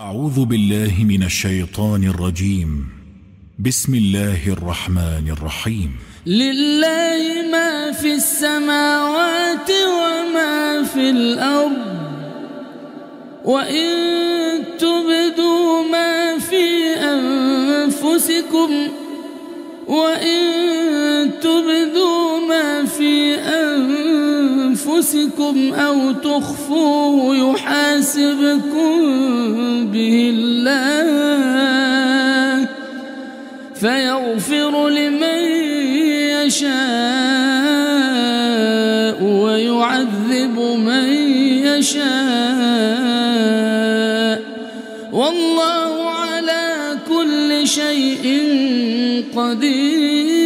أعوذ بالله من الشيطان الرجيم. بسم الله الرحمن الرحيم. لله ما في السماوات وما في الأرض. وإن تبدوا ما في أنفسكم. وإن تبدوا أنفسكم أو تخفوه يحاسبكم به الله فيغفر لمن يشاء ويعذب من يشاء والله على كل شيء قدير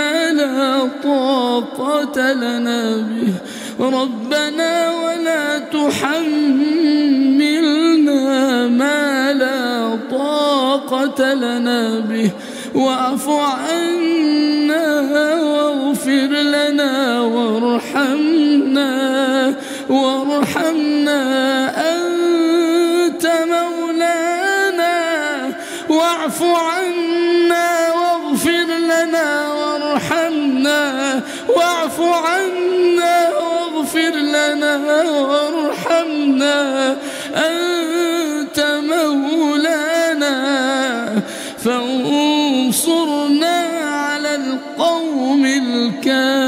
طاقة لنا به. ربنا ولا تحملنا ما لا طاقة لنا به. واعف عنا واغفر لنا وارحمنا. وارحمنا أنت مولانا. واعف عنا لنا وارحمنا واعف عنا واغفر لنا وارحمنا. أنت مولانا فانصرنا على القوم الكافرين.